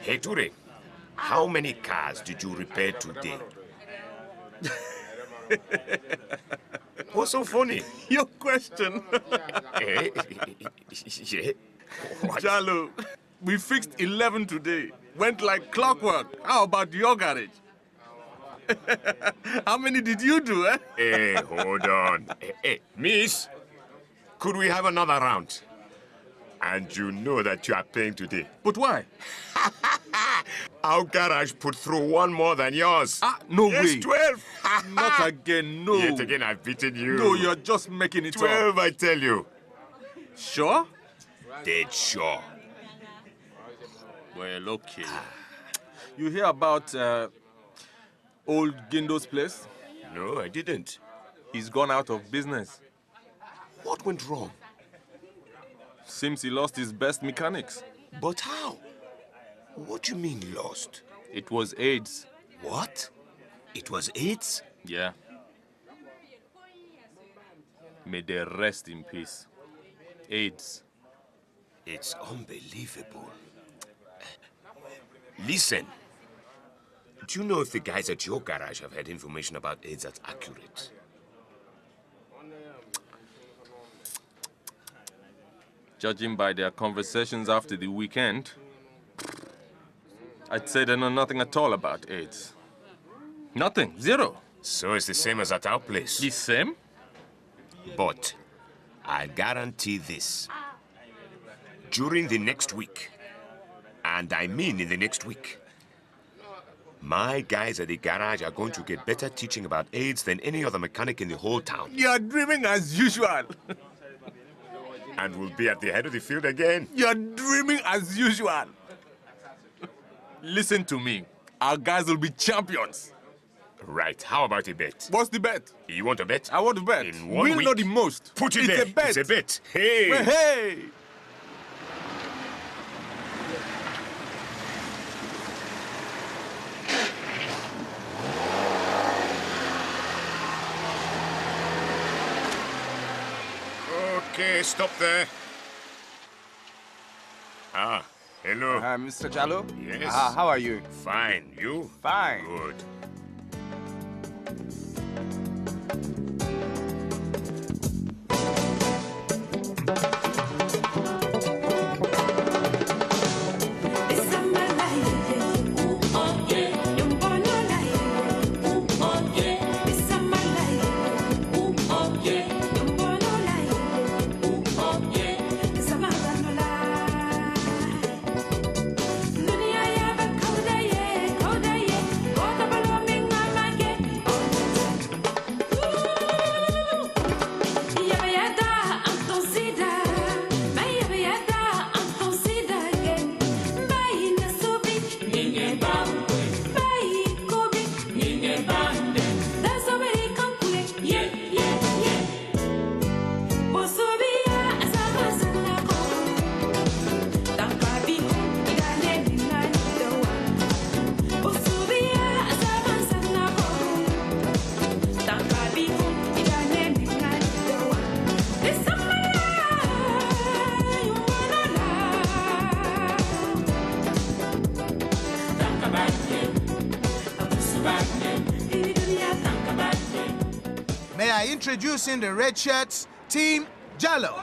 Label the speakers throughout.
Speaker 1: Hey, Toure, how many cars did you repair today? What's so funny?
Speaker 2: Your question.
Speaker 1: Eh? yeah.
Speaker 2: Jallo, we fixed 11 today. Went like clockwork. How about your garage? How many did you do, eh?
Speaker 1: Hey, hold on. Hey, hey, miss, could we have another round? And you know that you are paying today.
Speaker 2: But why?
Speaker 1: Our garage put through one more than yours.
Speaker 2: Ah, no
Speaker 1: yes,
Speaker 2: way.
Speaker 1: 12.
Speaker 2: Not again, no.
Speaker 1: Yet again, I've beaten you.
Speaker 2: No, you're just making it
Speaker 1: 12,
Speaker 2: up.
Speaker 1: I tell you.
Speaker 2: Sure?
Speaker 1: Dead sure.
Speaker 2: Well, okay. You hear about uh, old Gindo's place?
Speaker 1: No, I didn't.
Speaker 2: He's gone out of business.
Speaker 1: What went wrong?
Speaker 2: Seems he lost his best mechanics.
Speaker 1: But how? What do you mean lost?
Speaker 2: It was AIDS.
Speaker 1: What? It was AIDS?
Speaker 2: Yeah. May they rest in peace. AIDS.
Speaker 1: It's unbelievable. Listen. Do you know if the guys at your garage have had information about AIDS that's accurate?
Speaker 2: Judging by their conversations after the weekend, I'd say they know nothing at all about AIDS. Nothing. Zero.
Speaker 1: So it's the same as at our place.
Speaker 2: The same?
Speaker 1: But I guarantee this. During the next week, and I mean in the next week, my guys at the garage are going to get better teaching about AIDS than any other mechanic in the whole town.
Speaker 2: You're dreaming as usual.
Speaker 1: And we'll be at the head of the field again.
Speaker 2: You're dreaming as usual. Listen to me. Our guys will be champions.
Speaker 1: Right, how about a bet?
Speaker 2: What's the bet?
Speaker 1: You want a bet?
Speaker 2: I want a bet.
Speaker 1: In one
Speaker 2: we'll
Speaker 1: week.
Speaker 2: know the most.
Speaker 1: Put it
Speaker 2: it's
Speaker 1: there.
Speaker 2: A bet.
Speaker 1: It's a bet. Hey!
Speaker 2: Well, hey!
Speaker 1: Okay, stop there. Ah, hello.
Speaker 3: Uh, Mr. Jallo?
Speaker 1: Yes.
Speaker 3: Uh, how are you?
Speaker 1: Fine. You?
Speaker 3: Fine.
Speaker 1: Good.
Speaker 4: May I introduce in the red shirts, Team Jallo.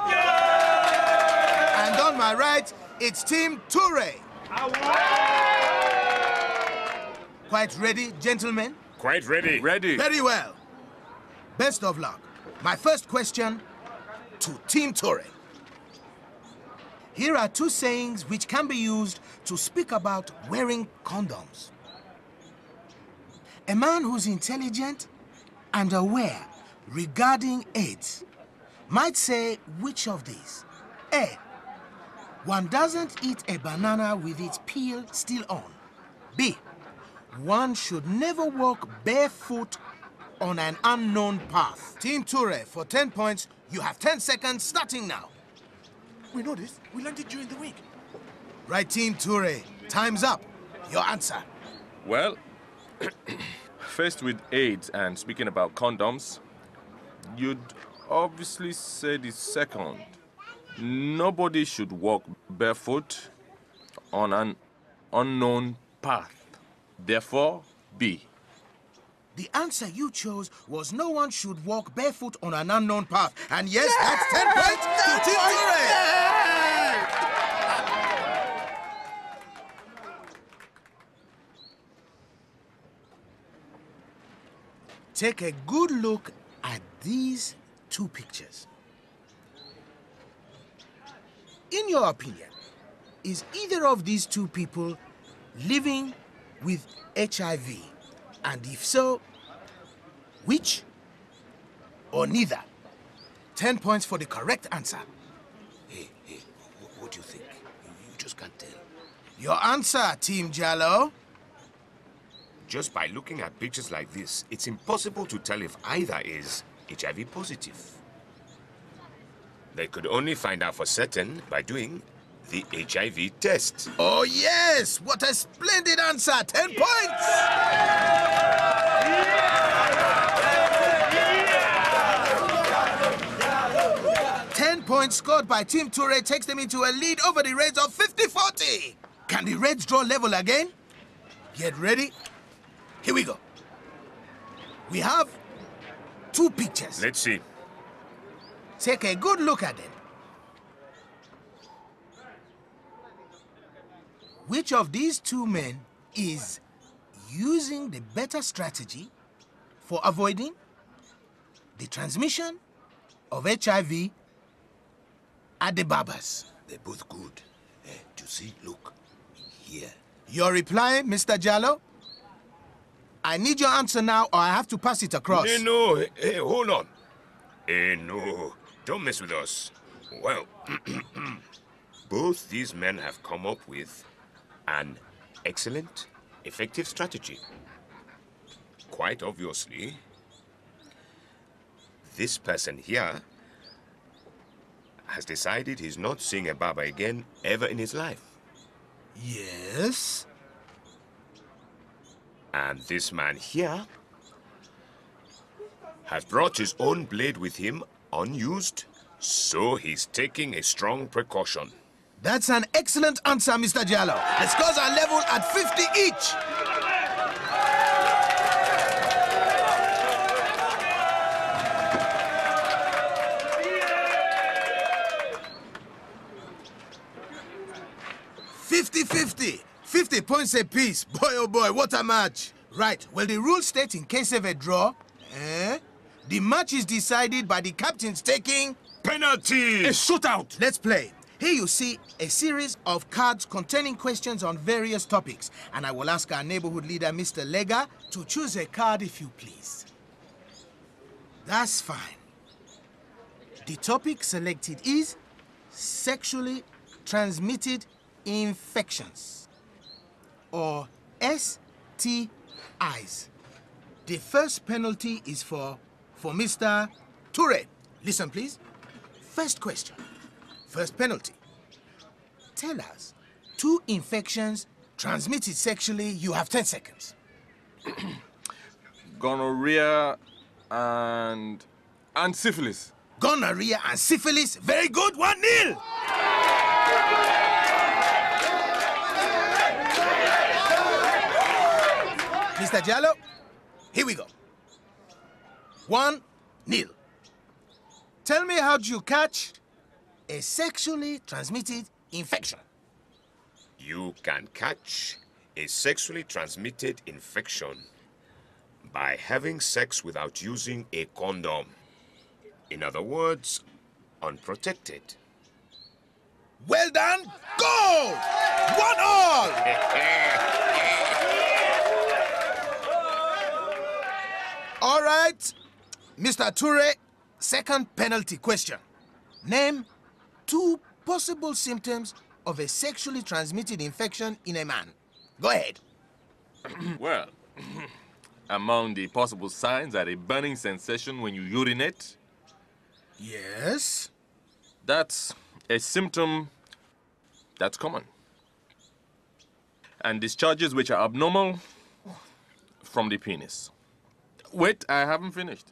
Speaker 4: And on my right, it's Team Toure. Quite ready, gentlemen?
Speaker 1: Quite ready.
Speaker 2: Ready.
Speaker 4: Very well. Best of luck. My first question to Team Toure. Here are two sayings which can be used to speak about wearing condoms. A man who's intelligent and aware regarding AIDS might say which of these? A. One doesn't eat a banana with its peel still on. B. One should never walk barefoot on an unknown path. Team Toure, for 10 points, you have 10 seconds starting now.
Speaker 5: We know this. We learned it during the week.
Speaker 4: Right, Team Toure, time's up. Your answer.
Speaker 2: Well, faced with AIDS and speaking about condoms, you'd obviously say the second. Nobody should walk barefoot on an unknown path. Therefore, B.
Speaker 4: The answer you chose was no one should walk barefoot on an unknown path. And yes, that's 10 points to. Take a good look at these two pictures. In your opinion, is either of these two people living with HIV? And if so, which or neither? 10 points for the correct answer.
Speaker 1: Hey, hey, what do you think? You, you just can't tell.
Speaker 4: Your answer, Team Jallo.
Speaker 1: Just by looking at pictures like this, it's impossible to tell if either is HIV positive. They could only find out for certain by doing the HIV test.
Speaker 4: Oh, yes! What a splendid answer! 10 points! Ten points scored by Team Toure takes them into a lead over the Reds of 50-40. Can the Reds draw level again? Get ready. Here we go. We have two pictures.
Speaker 1: Let's see.
Speaker 4: Take a good look at them. Which of these two men is using the better strategy for avoiding the transmission of HIV at the barbers?
Speaker 1: They're both good. Eh, you see? Look. Here.
Speaker 4: Your reply, Mr. Jallo? I need your answer now or I have to pass it across.
Speaker 1: Hey, no. Hey, hey, hold on. Hey, no. Don't mess with us. Well, both these men have come up with an excellent, effective strategy. Quite obviously, this person here has decided he's not seeing a barber again ever in his life.
Speaker 4: Yes?
Speaker 1: And this man here has brought his own blade with him unused, so he's taking a strong precaution.
Speaker 4: That's an excellent answer, Mr. Jallo. The scores are level at 50 each. Fifty-fifty. 50 points apiece. Boy, oh boy, what a match. Right, well, the rules state in case of a draw, eh, the match is decided by the captains taking
Speaker 1: Penalty!
Speaker 2: A shootout!
Speaker 4: Let's play. Here you see a series of cards containing questions on various topics, and I will ask our neighborhood leader, Mr. Lega, to choose a card if you please. That's fine. The topic selected is sexually transmitted infections, or STIs. The first penalty is for for Mr. Toure. Listen, please. First question. First penalty. Tell us two infections transmitted sexually. You have 10 seconds.
Speaker 2: Gonorrhea and and syphilis.
Speaker 4: Gonorrhea and syphilis. Very good. 1 nil. Mr. Jallo, here we go. 1 nil. Tell me how do you catch a sexually transmitted infection?
Speaker 1: You can catch a sexually transmitted infection by having sex without using a condom. In other words, unprotected.
Speaker 4: Well done. Go! One all. All right, Mr. Toure, second penalty question. Name two possible symptoms of a sexually transmitted infection in a man. Go ahead.
Speaker 2: Well, among the possible signs are a burning sensation when you urinate.
Speaker 4: Yes.
Speaker 2: That's a symptom that's common. And discharges which are abnormal from the penis. Wait, I haven't finished.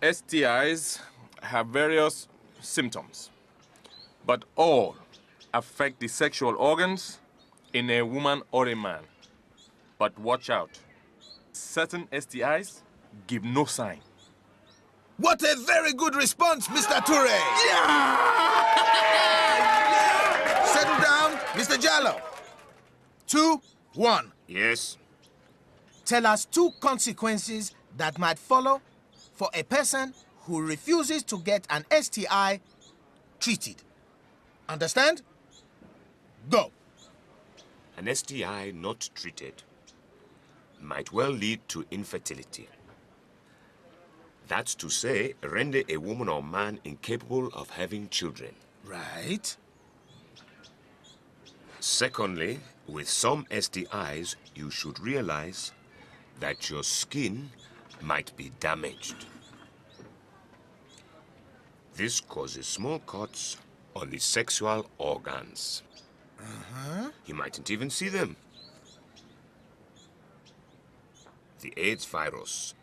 Speaker 2: STIs have various symptoms, but all affect the sexual organs in a woman or a man. But watch out. Certain STIs give no sign.
Speaker 4: What a very good response, Mr. Toure! Yeah! Settle down, Mr. Jallo. Two, one.
Speaker 1: Yes?
Speaker 4: Tell us two consequences that might follow for a person who refuses to get an STI treated. Understand? Go.
Speaker 1: An STI not treated might well lead to infertility. That's to say, render a woman or man incapable of having children.
Speaker 4: Right.
Speaker 1: Secondly, with some STIs, you should realize that your skin might be damaged. This causes small cuts on the sexual organs. Uh-huh. You mightn't even see them. The AIDS virus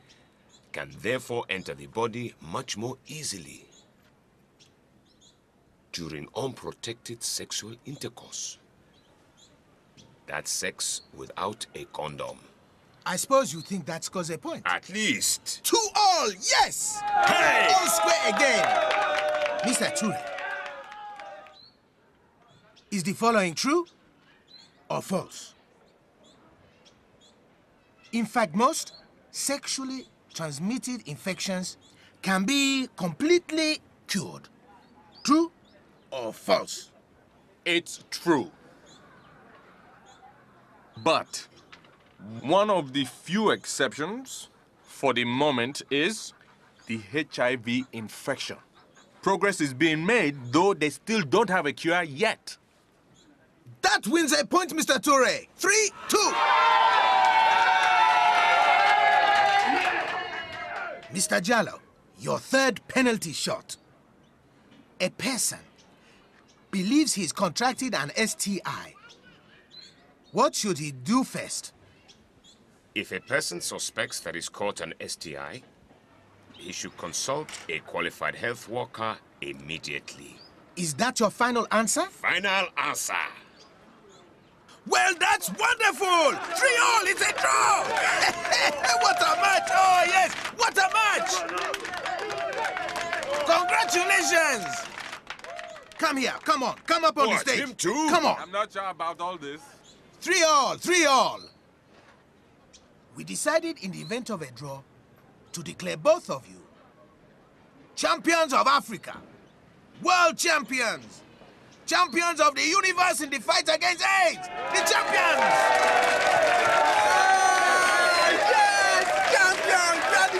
Speaker 1: can therefore enter the body much more easily during unprotected sexual intercourse. That's sex without a condom.
Speaker 4: I suppose you think that scores a point.
Speaker 1: At least.
Speaker 4: Two all, yes!
Speaker 1: Hey!
Speaker 4: All square again. Mr. Toure, is the following true or false? In fact, most sexually transmitted infections can be completely cured. True or false?
Speaker 2: It's true. But one of the few exceptions for the moment is the HIV infection. Progress is being made, though they still don't have a cure yet.
Speaker 4: That wins a point, Mr. Toure. Three, two. Mr. Jallo, your third penalty shot. A person believes he's contracted an STI. What should he do first?
Speaker 1: If a person suspects that he's caught an STI, he should consult a qualified health worker immediately.
Speaker 4: Is that your final answer?
Speaker 1: Final answer.
Speaker 4: Well, that's wonderful! Three all, it's a draw! what a match! Oh, yes, what a match! Congratulations! Come here, come on, come up on
Speaker 1: What,
Speaker 4: the stage.
Speaker 1: him too?
Speaker 4: Come on.
Speaker 2: I'm not sure about all this.
Speaker 4: Three all, three all. We decided in the event of a draw to declare both of you champions of Africa, world champions, champions of the universe in the fight against AIDS, the champions! yes! Champions! We are the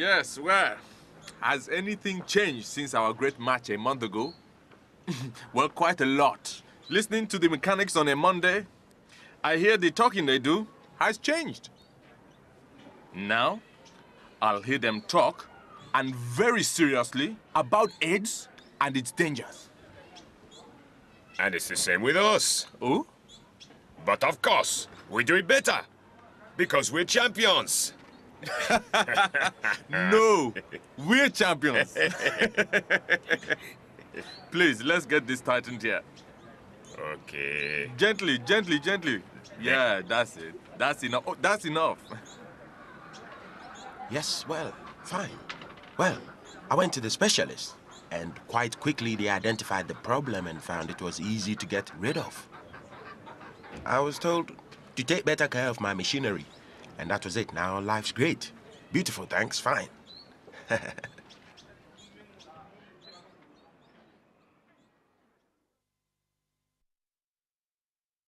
Speaker 4: champions!
Speaker 2: Yes, well, has anything changed since our great match a month ago? well, quite a lot. Listening to the mechanics on a Monday, I hear the talking they do has changed. Now, I'll hear them talk, and very seriously, about AIDS and its dangers.
Speaker 1: And it's the same with us.
Speaker 2: Oh?
Speaker 1: But of course, we do it better. Because we're champions.
Speaker 2: No, we're champions. Please, let's get this tightened here.
Speaker 1: Okay.
Speaker 2: Gently, gently, gently. Yeah, that's it. That's enough. Oh, that's enough.
Speaker 3: Yes, well, fine. Well, I went to the specialist, and quite quickly they identified the problem and found it was easy to get rid of. I was told to take better care of my machinery, and that was it. Now life's great. Beautiful, thanks, fine.